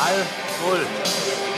Ball. Null.